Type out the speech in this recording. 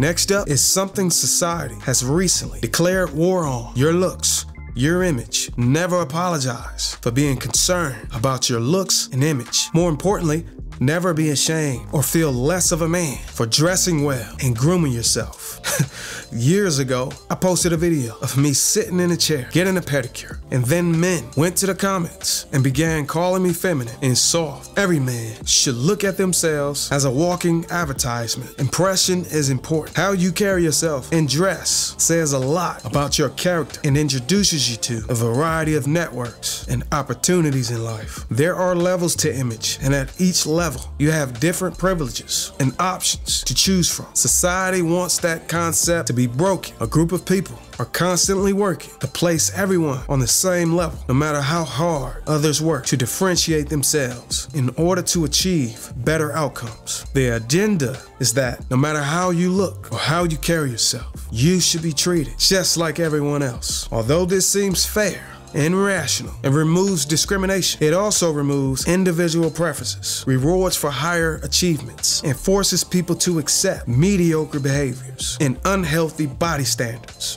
Next up is something society has recently declared war on your looks. Your image. Never apologize for being concerned about your looks and image. More importantly, Never be ashamed or feel less of a man for dressing well and grooming yourself. Years ago, I posted a video of me sitting in a chair getting a pedicure, and then men went to the comments and began calling me feminine and soft. Every man should look at themselves as a walking advertisement. Impression is important. How you carry yourself and dress says a lot about your character and introduces you to a variety of networks and opportunities in life. There are levels to image, and at each level, you have different privileges and options to choose from. Society wants that concept to be broken. A group of people are constantly working to place everyone on the same level, no matter how hard others work to differentiate themselves in order to achieve better outcomes. The agenda is that no matter how you look or how you carry yourself, you should be treated just like everyone else. Although this seems fair, and rational and removes discrimination. It also removes individual preferences, rewards for higher achievements, and forces people to accept mediocre behaviors and unhealthy body standards.